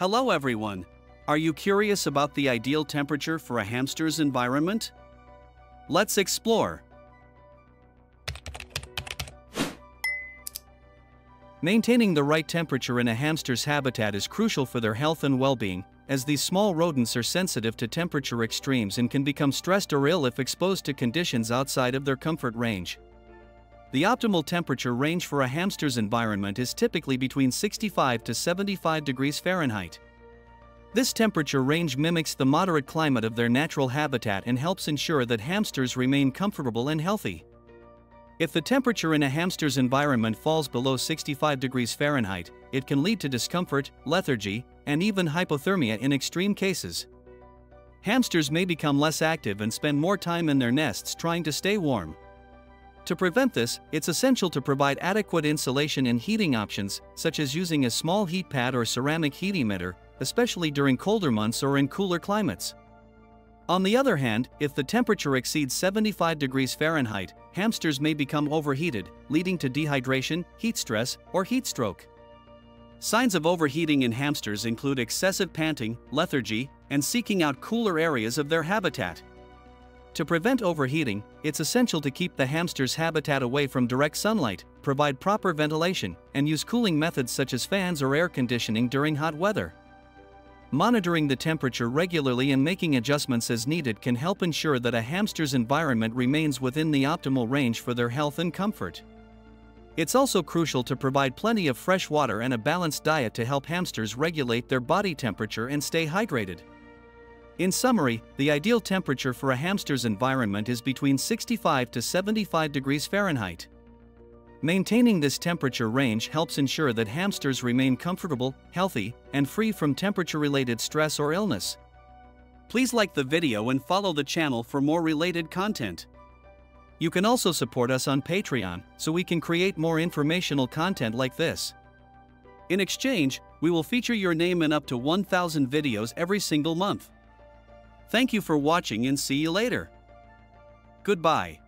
Hello everyone. Are you curious about the ideal temperature for a hamster's environment? Let's explore. Maintaining the right temperature in a hamster's habitat is crucial for their health and well-being, as these small rodents are sensitive to temperature extremes and can become stressed or ill if exposed to conditions outside of their comfort range. The optimal temperature range for a hamster's environment is typically between 65 to 75 degrees Fahrenheit. This temperature range mimics the moderate climate of their natural habitat and helps ensure that hamsters remain comfortable and healthy. If the temperature in a hamster's environment falls below 65 degrees Fahrenheit, it can lead to discomfort, lethargy, and even hypothermia in extreme cases. Hamsters may become less active and spend more time in their nests trying to stay warm. To prevent this, it's essential to provide adequate insulation and heating options, such as using a small heat pad or ceramic heat emitter, especially during colder months or in cooler climates. On the other hand, if the temperature exceeds 75 degrees Fahrenheit, hamsters may become overheated, leading to dehydration, heat stress, or heat stroke. Signs of overheating in hamsters include excessive panting, lethargy, and seeking out cooler areas of their habitat. To prevent overheating, it's essential to keep the hamster's habitat away from direct sunlight, provide proper ventilation, and use cooling methods such as fans or air conditioning during hot weather. Monitoring the temperature regularly and making adjustments as needed can help ensure that a hamster's environment remains within the optimal range for their health and comfort. It's also crucial to provide plenty of fresh water and a balanced diet to help hamsters regulate their body temperature and stay hydrated. In summary, the ideal temperature for a hamster's environment is between 65 to 75 degrees Fahrenheit. Maintaining this temperature range helps ensure that hamsters remain comfortable, healthy, and free from temperature-related stress or illness. Please like the video and follow the channel for more related content. You can also support us on Patreon so we can create more informational content like this. In exchange, we will feature your name in up to 1,000 videos every single month. Thank you for watching and see you later. Goodbye.